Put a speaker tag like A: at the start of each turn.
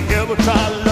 A: together, try